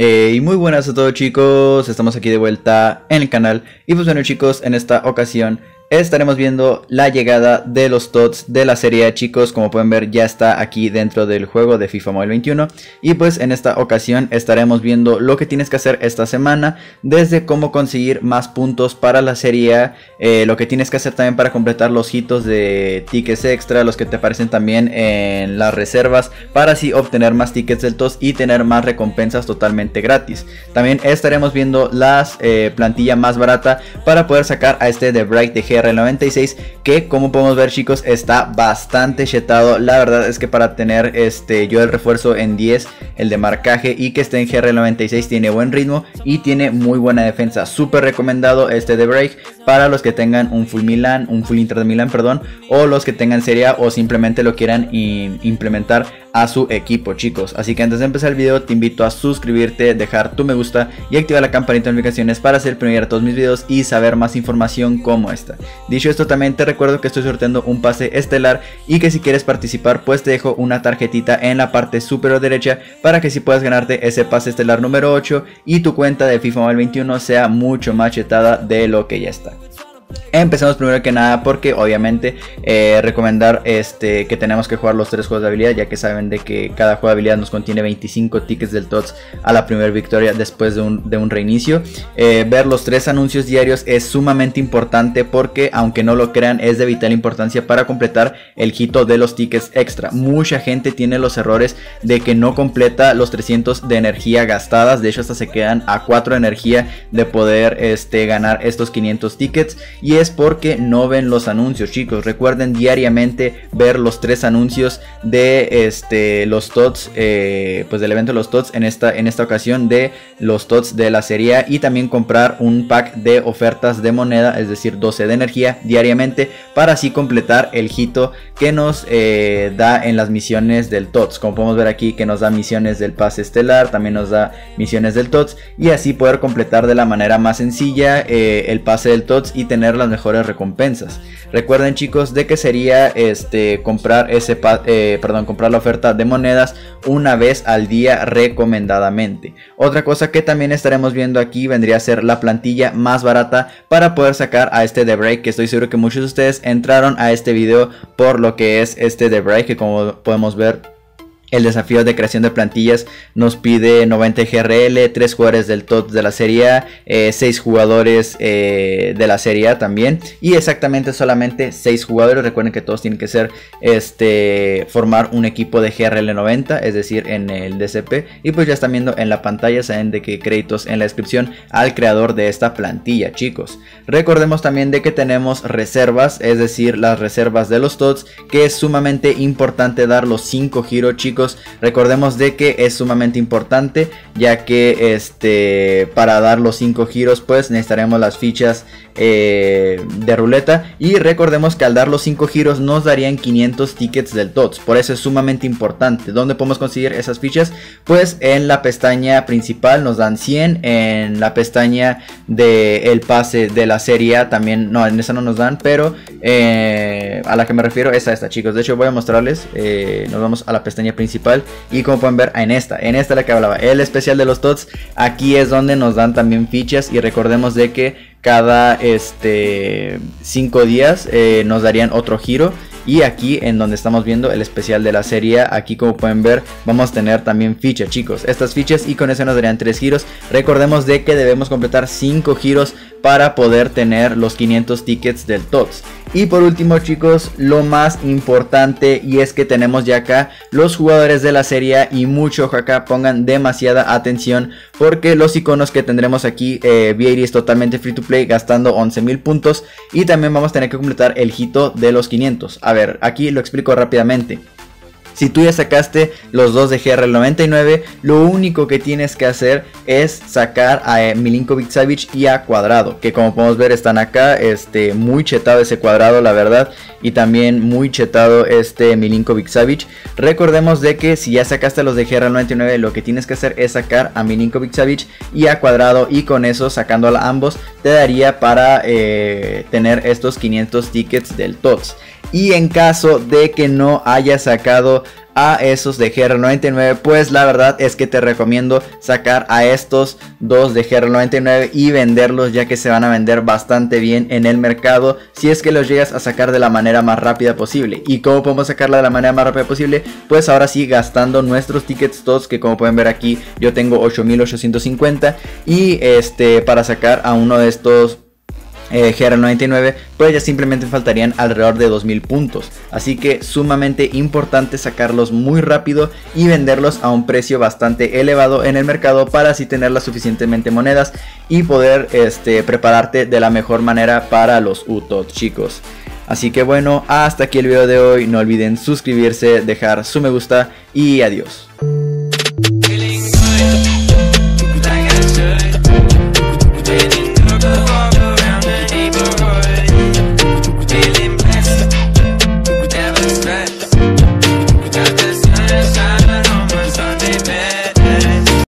Eh, y muy buenas a todos chicos, estamos aquí de vuelta en el canal. Y pues bueno chicos, en esta ocasión estaremos viendo la llegada de los TOTS de la serie chicos. Como pueden ver ya está aquí dentro del juego de FIFA Mobile 21 y pues en esta ocasión estaremos viendo lo que tienes que hacer esta semana. Desde cómo conseguir más puntos para la serie eh, lo que tienes que hacer también para completar los hitos de tickets extra los que te aparecen también en las reservas para así obtener más tickets del TOTS y tener más recompensas totalmente gratis. También estaremos viendo las eh, plantilla más barata para poder sacar a este de Bright de GR96 que como podemos ver chicos está bastante chetado. La verdad es que para tener este yo el refuerzo en 10 el de marcaje y que esté en GR96 tiene buen ritmo y tiene muy buena defensa. Súper recomendado este de break para los que tengan un full Milan un full Inter de Milan perdón o los que tengan Serie o simplemente lo quieran implementar a su equipo chicos. Así que antes de empezar el video te invito a suscribirte dejar tu me gusta y activar la campanita de notificaciones para ser primero a todos mis videos y saber más información como esta. Dicho esto también te recuerdo que estoy sorteando un pase estelar y que si quieres participar pues te dejo una tarjetita en la parte superior derecha para que si puedas ganarte ese pase estelar número 8 y tu cuenta de FIFA Mobile 21 sea mucho más chetada de lo que ya está Empezamos primero que nada porque obviamente eh, recomendar este, que tenemos que jugar los tres juegos de habilidad ya que saben de que cada juego de habilidad nos contiene 25 tickets del TOTS a la primera victoria después de un, reinicio. Eh, ver los tres anuncios diarios es sumamente importante porque aunque no lo crean es de vital importancia para completar el hito de los tickets extra. Mucha gente tiene los errores de que no completa los 300 de energía gastadas, de hecho hasta se quedan a 4 de energía de poder este, ganar estos 500 tickets y es porque no ven los anuncios chicos. Recuerden diariamente ver los tres anuncios de este los tots eh, pues del evento de los tots en esta en esta ocasión de los tots de la serie y también comprar un pack de ofertas de moneda es decir 12 de energía diariamente para así completar el hito que nos eh, da en las misiones del tots. Como podemos ver aquí que nos da misiones del pase estelar también nos da misiones del tots y así poder completar de la manera más sencilla eh, el pase del tots y tener las mejores recompensas. Recuerden chicos de que sería este comprar ese eh, perdón, comprar la oferta de monedas una vez al día recomendadamente. Otra cosa que también estaremos viendo aquí vendría a ser la plantilla más barata para poder sacar a este de break que estoy seguro que muchos de ustedes entraron a este video por lo que es este de break que como podemos ver el desafío de creación de plantillas nos pide 90 GRL, 3 jugadores del TOT de la Serie A, 6 eh, jugadores eh, de la Serie A también. Y exactamente solamente 6 jugadores. Recuerden que todos tienen que ser este formar un equipo de GRL 90, es decir, en el DCP. Y pues ya están viendo en la pantalla, saben de que créditos en la descripción al creador de esta plantilla, chicos. Recordemos también de que tenemos reservas, es decir, las reservas de los TOTS, que es sumamente importante dar los 5 giros, chicos recordemos de que es sumamente importante ya que este para dar los 5 giros pues necesitaremos las fichas eh, de ruleta y recordemos que al dar los 5 giros nos darían 500 tickets del TOTS por eso es sumamente importante ¿dónde podemos conseguir esas fichas? pues en la pestaña principal nos dan 100 en la pestaña de el pase de la serie A también no en esa no nos dan pero eh, a la que me refiero es a esta chicos de hecho voy a mostrarles eh, nos vamos a la pestaña principal y como pueden ver en esta en esta la que hablaba. El especial de los TOTS aquí es donde nos dan también fichas y recordemos de que cada este 5 días eh, nos darían otro giro y aquí en donde estamos viendo el especial de la serie aquí como pueden ver vamos a tener también fichas chicos. Estas fichas y con eso nos darían 3 giros. Recordemos de que debemos completar 5 giros para poder tener los 500 tickets del TOTS. Y por último chicos, lo más importante y es que tenemos ya acá los jugadores de la serie y mucho acá pongan demasiada atención porque los iconos que tendremos aquí, eh, es totalmente free to play gastando 11.000 puntos y también vamos a tener que completar el hito de los 500. A ver, aquí lo explico rápidamente. Si tú ya sacaste los dos de GR99, lo único que tienes que hacer es sacar a eh, Milinkovic Savic y a Cuadrado, que como podemos ver están acá, este, muy chetado ese Cuadrado, la verdad, y también muy chetado este Milinkovic Savic. Recordemos de que si ya sacaste los de GR99, lo que tienes que hacer es sacar a Milinkovic Savic y a Cuadrado, y con eso, sacando a ambos, te daría para eh, tener estos 500 tickets del TOTS. Y en caso de que no haya sacado a esos de GR99 pues la verdad es que te recomiendo sacar a estos dos de GR99 y venderlos ya que se van a vender bastante bien en el mercado si es que los llegas a sacar de la manera más rápida posible. Y cómo podemos sacarla de la manera más rápida posible pues ahora sí gastando nuestros tickets todos que como pueden ver aquí yo tengo 8850 y este para sacar a uno de estos eh, GR99, pues ya simplemente faltarían alrededor de 2000 puntos. Así que sumamente importante sacarlos muy rápido y venderlos a un precio bastante elevado en el mercado para así tener las suficientemente monedas y poder este, prepararte de la mejor manera para los UTOT chicos. Así que bueno, hasta aquí el video de hoy. No olviden suscribirse, dejar su me gusta y adiós.